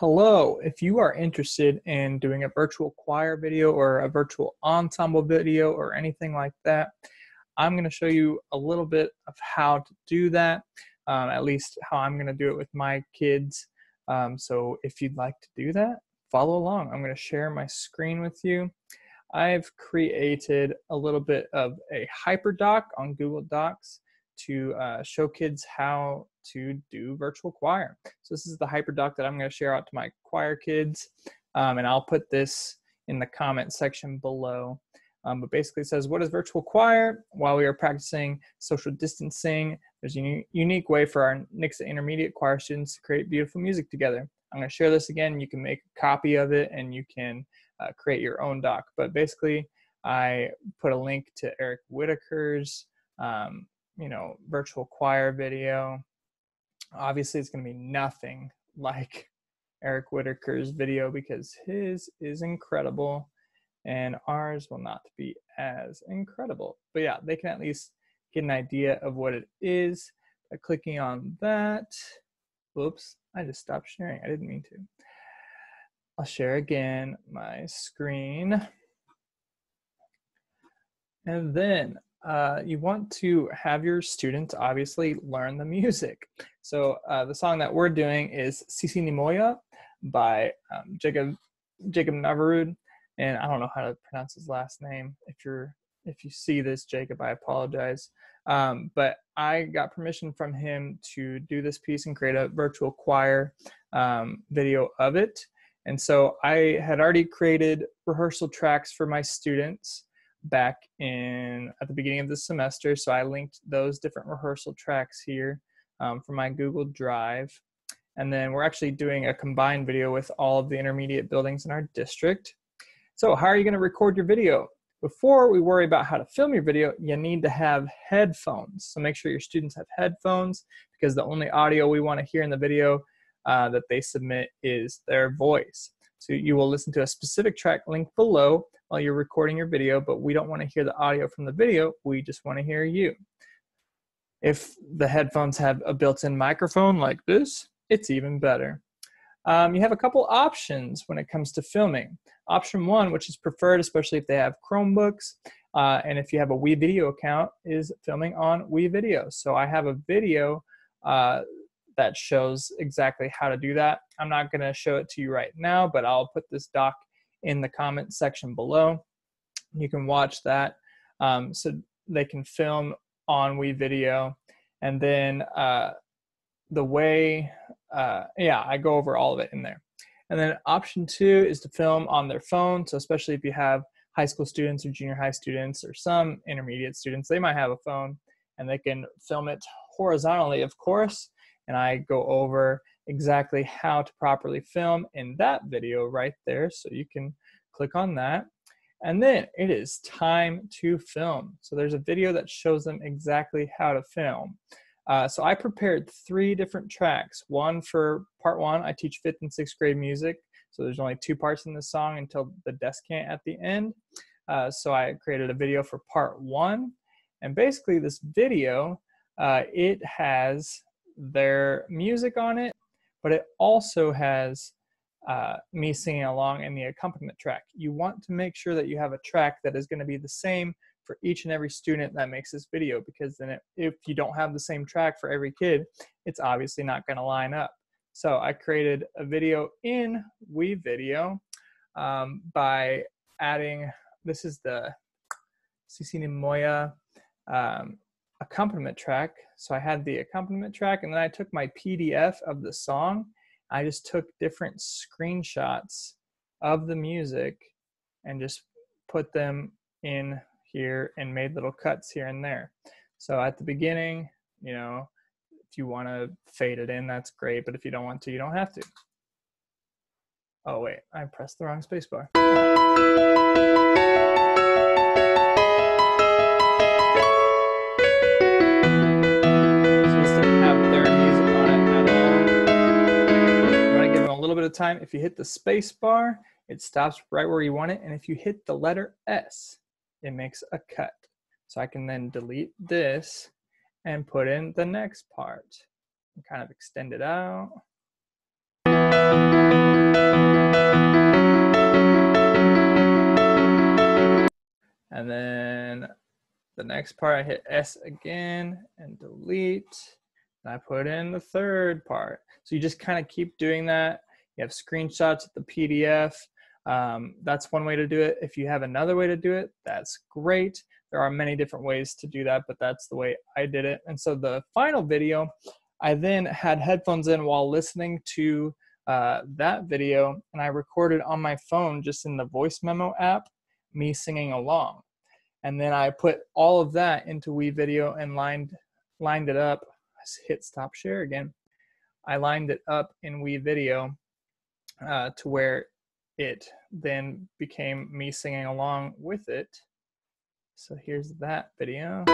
Hello, if you are interested in doing a virtual choir video or a virtual ensemble video or anything like that, I'm going to show you a little bit of how to do that, um, at least how I'm going to do it with my kids. Um, so if you'd like to do that, follow along. I'm going to share my screen with you. I've created a little bit of a hyperdoc on Google Docs to uh, show kids how to do virtual choir. So this is the hyperdoc that I'm going to share out to my choir kids, um, and I'll put this in the comment section below. Um, but basically it says, what is virtual choir? While we are practicing social distancing, there's a unique way for our Nixa intermediate choir students to create beautiful music together. I'm going to share this again. You can make a copy of it and you can uh, create your own doc. But basically, I put a link to Eric Whitacre's um, you know, virtual choir video. Obviously, it's going to be nothing like Eric Whitacre's video because his is incredible and ours will not be as incredible. But yeah, they can at least get an idea of what it is by clicking on that. Whoops, I just stopped sharing. I didn't mean to. I'll share again my screen. And then uh, you want to have your students obviously learn the music. So uh, the song that we're doing is Sisi Ni Moya by um, Jacob Jacob Navarud, and I don't know how to pronounce his last name. If you're if you see this, Jacob, I apologize. Um, but I got permission from him to do this piece and create a virtual choir um, video of it. And so I had already created rehearsal tracks for my students back in at the beginning of the semester. So I linked those different rehearsal tracks here um, from my Google Drive. And then we're actually doing a combined video with all of the intermediate buildings in our district. So how are you gonna record your video? Before we worry about how to film your video, you need to have headphones. So make sure your students have headphones because the only audio we wanna hear in the video uh, that they submit is their voice. So you will listen to a specific track link below while you're recording your video, but we don't want to hear the audio from the video. We just want to hear you. If the headphones have a built-in microphone like this, it's even better. Um, you have a couple options when it comes to filming. Option one, which is preferred, especially if they have Chromebooks, uh, and if you have a WeVideo account, is filming on WeVideo. So I have a video uh, that shows exactly how to do that. I'm not going to show it to you right now, but I'll put this doc in the comment section below. You can watch that. Um, so they can film on WeVideo. And then uh, the way, uh, yeah, I go over all of it in there. And then option two is to film on their phone. So especially if you have high school students or junior high students or some intermediate students, they might have a phone and they can film it horizontally, of course. And I go over exactly how to properly film in that video right there. So you can click on that. And then it is time to film. So there's a video that shows them exactly how to film. Uh, so I prepared three different tracks. One for part one, I teach fifth and sixth grade music. So there's only two parts in the song until the descant at the end. Uh, so I created a video for part one. And basically this video, uh, it has their music on it but it also has uh, me singing along in the accompaniment track. You want to make sure that you have a track that is going to be the same for each and every student that makes this video because then it, if you don't have the same track for every kid, it's obviously not going to line up. So I created a video in WeVideo um, by adding, this is the Sisi Ni Moya um, accompaniment track. So I had the accompaniment track and then I took my PDF of the song. I just took different screenshots of the music and just put them in here and made little cuts here and there. So at the beginning, you know, if you want to fade it in, that's great. But if you don't want to, you don't have to. Oh, wait, I pressed the wrong spacebar. time, if you hit the space bar, it stops right where you want it. And if you hit the letter S, it makes a cut. So I can then delete this and put in the next part. And kind of extend it out. And then the next part, I hit S again and delete. And I put in the third part. So you just kind of keep doing that you have screenshots of the PDF. Um, that's one way to do it. If you have another way to do it, that's great. There are many different ways to do that, but that's the way I did it. And so the final video, I then had headphones in while listening to uh, that video, and I recorded on my phone just in the voice memo app me singing along. And then I put all of that into WeVideo and lined lined it up. Hit stop share again. I lined it up in WeVideo uh, to where it then became me singing along with it. So here's that video.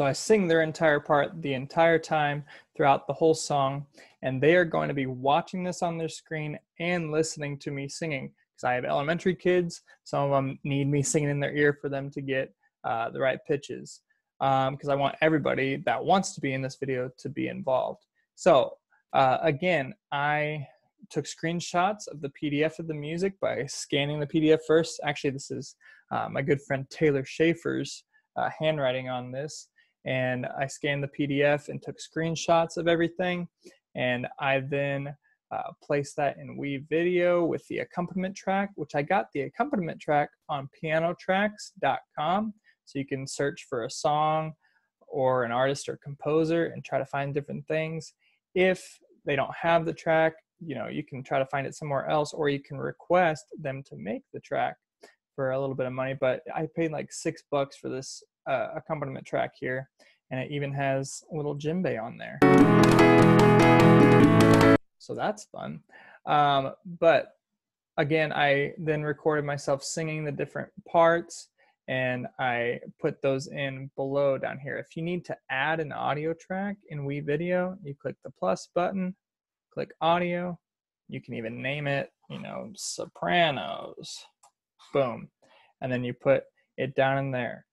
So I sing their entire part the entire time throughout the whole song, and they are going to be watching this on their screen and listening to me singing. Because I have elementary kids, some of them need me singing in their ear for them to get uh, the right pitches. Because um, I want everybody that wants to be in this video to be involved. So uh, again, I took screenshots of the PDF of the music by scanning the PDF first. Actually, this is uh, my good friend Taylor Schaefer's uh, handwriting on this and I scanned the PDF and took screenshots of everything. And I then uh, placed that in WeVideo with the accompaniment track, which I got the accompaniment track on pianotracks.com. So you can search for a song or an artist or composer and try to find different things. If they don't have the track, you know, you can try to find it somewhere else or you can request them to make the track for a little bit of money. But I paid like six bucks for this uh, accompaniment track here, and it even has a little djembe on there. So that's fun. Um, but again, I then recorded myself singing the different parts and I put those in below down here. If you need to add an audio track in WeVideo, you click the plus button, click audio. You can even name it, you know, Sopranos. Boom. And then you put it down in there.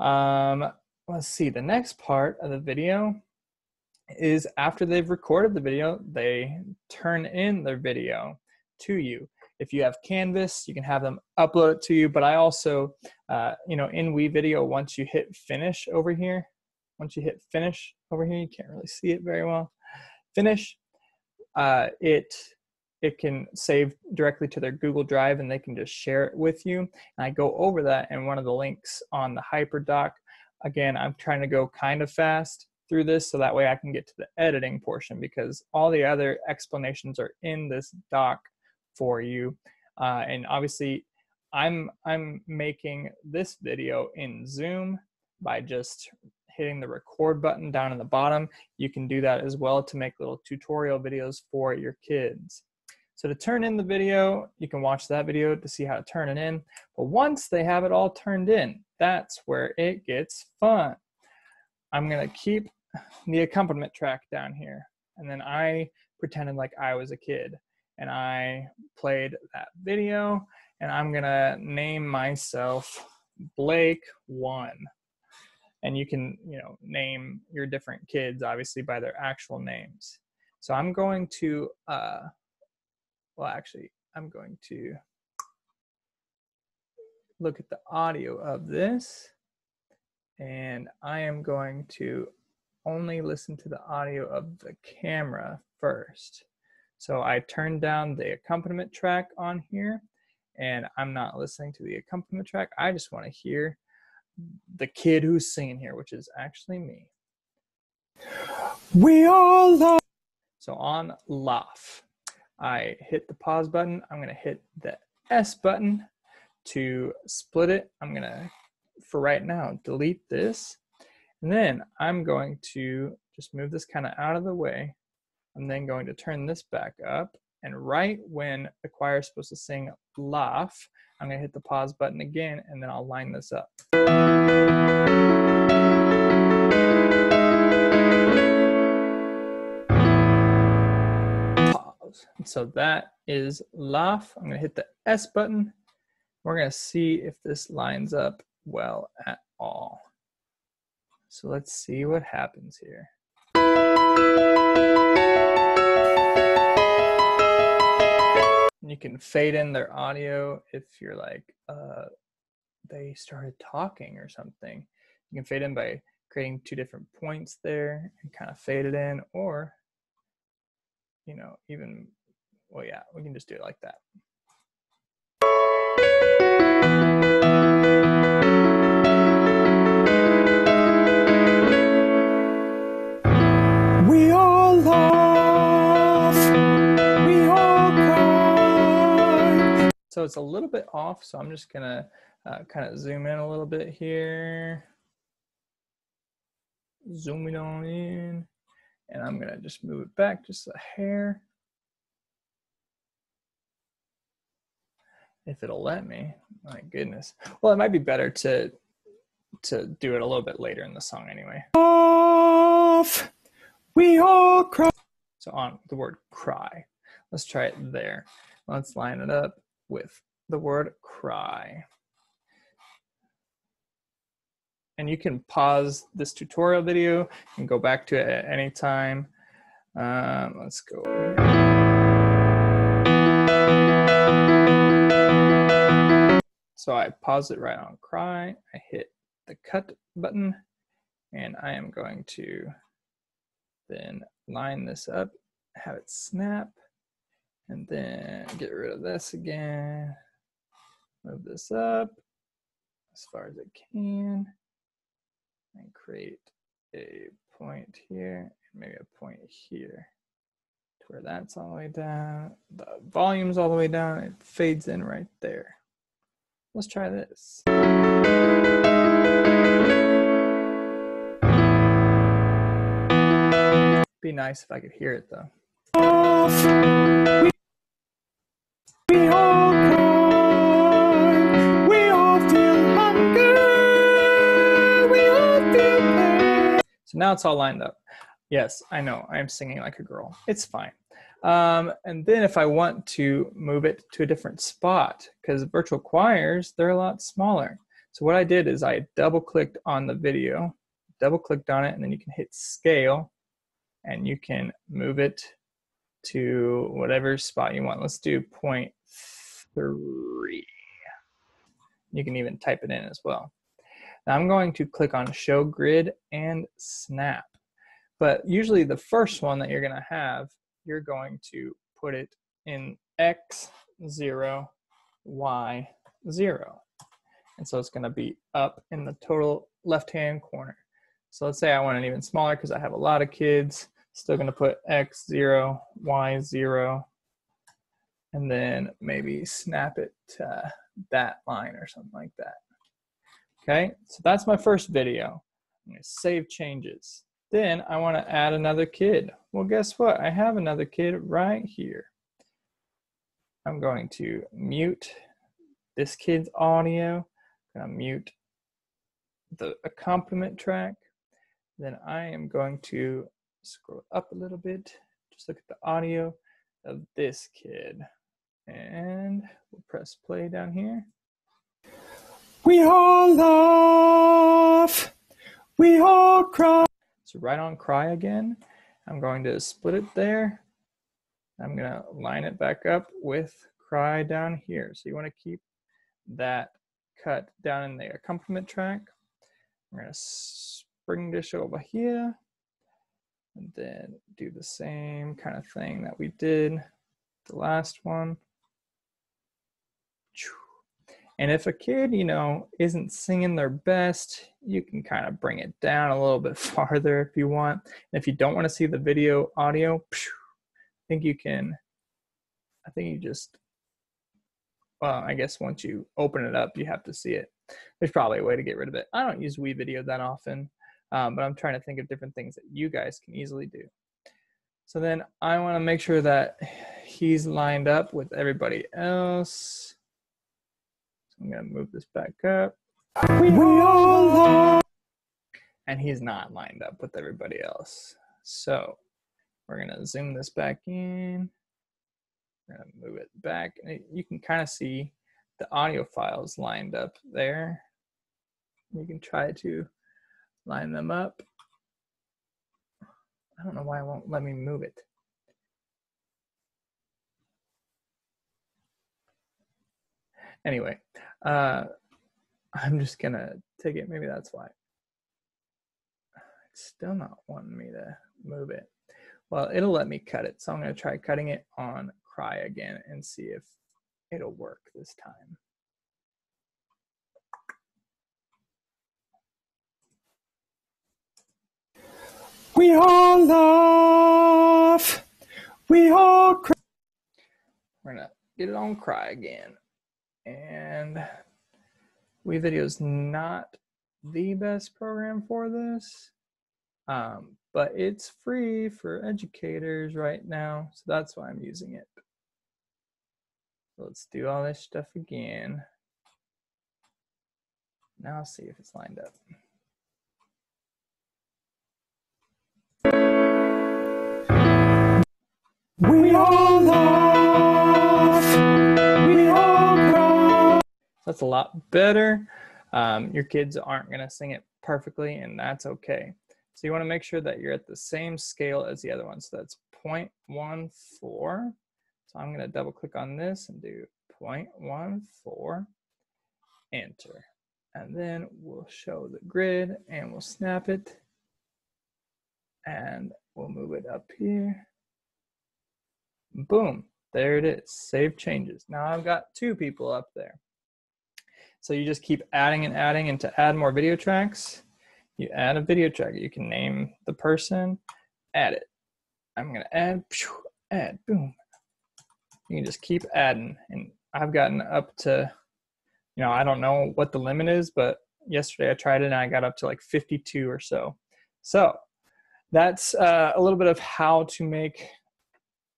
Um, let's see, the next part of the video is after they've recorded the video, they turn in their video to you. If you have Canvas, you can have them upload it to you. But I also, uh, you know, in WeVideo, once you hit finish over here, once you hit finish over here, you can't really see it very well. Finish, uh, it it can save directly to their Google Drive and they can just share it with you. And I go over that in one of the links on the HyperDoc. Again, I'm trying to go kind of fast through this so that way I can get to the editing portion because all the other explanations are in this doc for you. Uh, and obviously, I'm I'm making this video in Zoom by just hitting the record button down in the bottom. You can do that as well to make little tutorial videos for your kids. So to turn in the video, you can watch that video to see how to turn it in. But once they have it all turned in, that's where it gets fun. I'm gonna keep the accompaniment track down here. And then I pretended like I was a kid and I played that video and I'm gonna name myself Blake one. And you can, you know, name your different kids obviously by their actual names. So I'm going to uh, well, actually, I'm going to look at the audio of this and I am going to only listen to the audio of the camera first. So I turned down the accompaniment track on here and I'm not listening to the accompaniment track. I just want to hear the kid who's singing here, which is actually me. We all love. So on laugh. I hit the pause button. I'm going to hit the S button to split it. I'm going to, for right now, delete this. And then I'm going to just move this kind of out of the way. I'm then going to turn this back up. And right when the choir is supposed to sing laugh, I'm going to hit the pause button again, and then I'll line this up. Pause. And so that is laugh. I'm gonna hit the S button. We're gonna see if this lines up well at all. So let's see what happens here. You can fade in their audio if you're like, uh, they started talking or something. You can fade in by creating two different points there and kind of fade it in, or, you know, even, well, yeah, we can just do it like that. We all laugh, we all cry. So it's a little bit off, so I'm just gonna uh, kind of zoom in a little bit here. Zooming on in, and I'm gonna just move it back just a hair. If it'll let me, my goodness. Well, it might be better to to do it a little bit later in the song anyway. Laugh, we all cry. So on the word cry. Let's try it there. Let's line it up with the word cry. And you can pause this tutorial video and go back to it at any time. Um, let's go. So I pause it right on cry. I hit the cut button and I am going to then line this up, have it snap, and then get rid of this again. Move this up as far as it can, and create a point here, and maybe a point here, to where that's all the way down. The volume's all the way down. It fades in right there. Let's try this. Be nice if I could hear it though. So now it's all lined up. Yes, I know, I'm singing like a girl. It's fine. Um, and then if I want to move it to a different spot, because virtual choirs, they're a lot smaller. So what I did is I double clicked on the video, double clicked on it, and then you can hit scale and you can move it to whatever spot you want. Let's do point three. You can even type it in as well. Now I'm going to click on show grid and snap. But usually the first one that you're gonna have, you're going to put it in X zero, Y zero. And so it's gonna be up in the total left-hand corner. So let's say I want it even smaller because I have a lot of kids. Still gonna put X0, Y0, and then maybe snap it to that line or something like that. Okay, so that's my first video. I'm gonna save changes. Then I wanna add another kid. Well, guess what? I have another kid right here. I'm going to mute this kid's audio. I'm gonna mute the accompaniment track. Then I am going to scroll up a little bit. Just look at the audio of this kid. And we'll press play down here. We all laugh. We all cry. So right on cry again. I'm going to split it there. I'm gonna line it back up with cry down here. So you wanna keep that cut down in the accompaniment track. I'm gonna spring this over here and then do the same kind of thing that we did the last one. And if a kid, you know, isn't singing their best, you can kind of bring it down a little bit farther if you want. And if you don't want to see the video audio, I think you can, I think you just, well, I guess once you open it up, you have to see it. There's probably a way to get rid of it. I don't use WeVideo that often, um, but I'm trying to think of different things that you guys can easily do. So then I want to make sure that he's lined up with everybody else. I'm to move this back up. We all. And he's not lined up with everybody else. So we're going to zoom this back in. We're gonna move it back. And you can kind of see the audio files lined up there. You can try to line them up. I don't know why it won't let me move it. Anyway, uh, I'm just gonna take it. Maybe that's why. It's still not wanting me to move it. Well, it'll let me cut it. So I'm gonna try cutting it on Cry again and see if it'll work this time. We all laugh. We all cry. We're gonna get it on Cry again. And WeVideo's not the best program for this, um, but it's free for educators right now, so that's why I'm using it. Let's do all this stuff again. Now see if it's lined up. We all. That's a lot better. Um, your kids aren't going to sing it perfectly, and that's okay. So you want to make sure that you're at the same scale as the other one. So that's 0.14. So I'm going to double click on this and do 0.14, enter. And then we'll show the grid and we'll snap it. And we'll move it up here. Boom, there it is. Save changes. Now I've got two people up there. So you just keep adding and adding, and to add more video tracks, you add a video track. You can name the person, add it. I'm gonna add, add, boom. You can just keep adding, and I've gotten up to, you know, I don't know what the limit is, but yesterday I tried it and I got up to like 52 or so. So that's uh, a little bit of how to make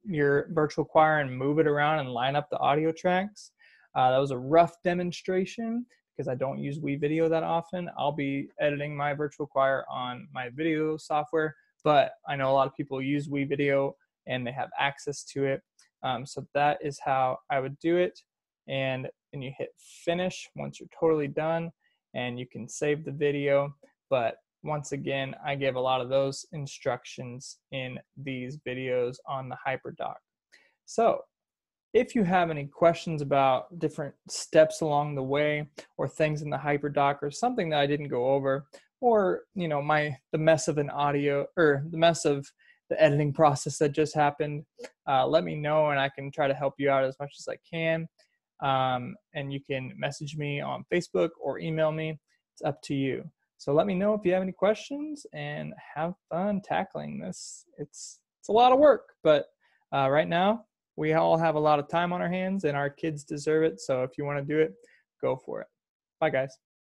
your virtual choir and move it around and line up the audio tracks. Uh, that was a rough demonstration because I don't use WeVideo that often. I'll be editing my virtual choir on my video software, but I know a lot of people use WeVideo and they have access to it. Um, so that is how I would do it. And then you hit finish once you're totally done and you can save the video. But once again, I give a lot of those instructions in these videos on the HyperDoc. So if you have any questions about different steps along the way or things in the HyperDoc or something that I didn't go over, or you know my the mess of an audio or the mess of the editing process that just happened, uh, let me know and I can try to help you out as much as I can. Um, and you can message me on Facebook or email me. It's up to you. So let me know if you have any questions and have fun tackling this. It's it's a lot of work, but uh, right now we all have a lot of time on our hands and our kids deserve it. So if you want to do it, go for it. Bye, guys.